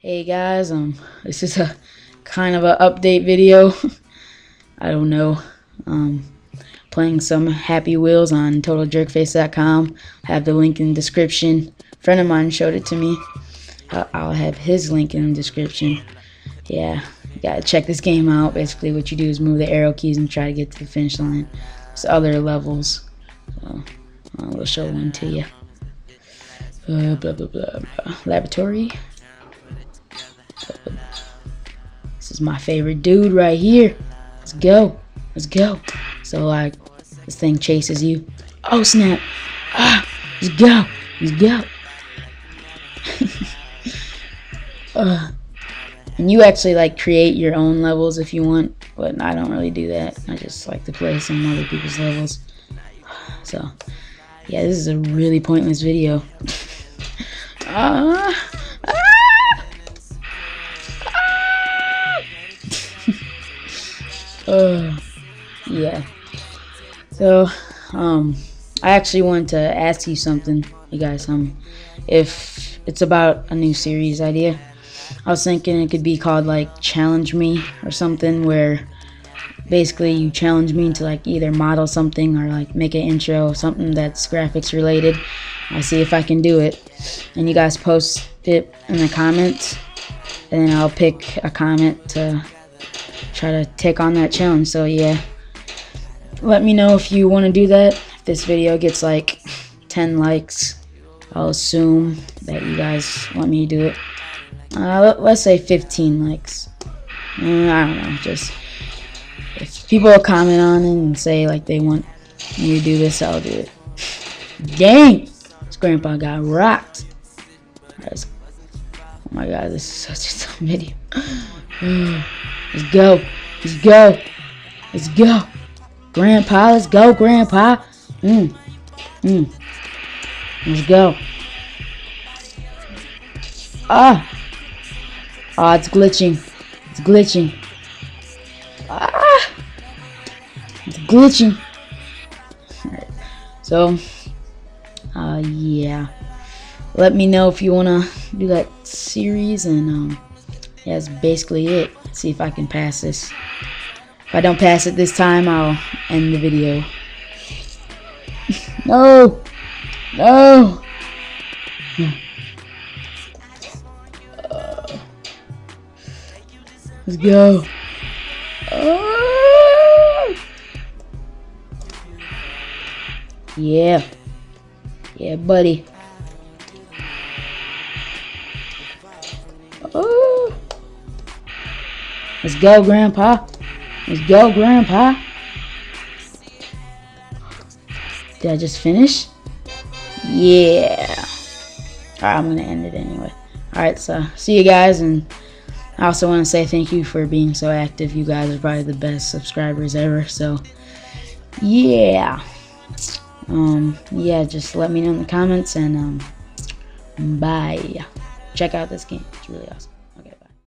Hey guys, um, this is a kind of an update video. I don't know. Um, playing some Happy Wheels on TotalJerkface.com. have the link in the description. A friend of mine showed it to me. I'll have his link in the description. Yeah, you gotta check this game out. Basically, what you do is move the arrow keys and try to get to the finish line. There's other levels. So, uh, we'll show one to you. Uh, blah, blah, blah, blah. Laboratory. Is my favorite dude right here. Let's go. Let's go. So like this thing chases you. Oh snap. Ah, let's go. Let's go. uh, and you actually like create your own levels if you want, but I don't really do that. I just like to play some other people's levels. So yeah, this is a really pointless video. uh, yeah. So, um, I actually wanted to ask you something, you guys. Um, if it's about a new series idea, I was thinking it could be called like Challenge Me or something, where basically you challenge me to like either model something or like make an intro, something that's graphics related. I see if I can do it, and you guys post it in the comments, and I'll pick a comment to try to take on that challenge. So yeah, let me know if you want to do that. If this video gets like 10 likes, I'll assume that you guys want me to do it. Uh, let, us say 15 likes. Uh, I don't know, just if people comment on it and say like they want me to do this, I'll do it. Dang! This grandpa got rocked. oh my god, this is such a dumb video. Let's go. Let's go. Let's go. Grandpa, let's go, Grandpa. Mm. Mm. Let's go. Ah. Ah, it's glitching. It's glitching. Ah. It's glitching. Alright. So, uh, yeah. Let me know if you want to do that series and, um, yeah, that's basically it. Let's see if I can pass this. If I don't pass it this time, I'll end the video. no! No! Uh, let's go. Uh, yeah. Yeah, buddy. Oh. Let's go, Grandpa. Let's go, Grandpa. Did I just finish? Yeah. Alright, I'm going to end it anyway. Alright, so see you guys. And I also want to say thank you for being so active. You guys are probably the best subscribers ever. So, yeah. Um, yeah, just let me know in the comments. And um, bye check out this game. It's really awesome.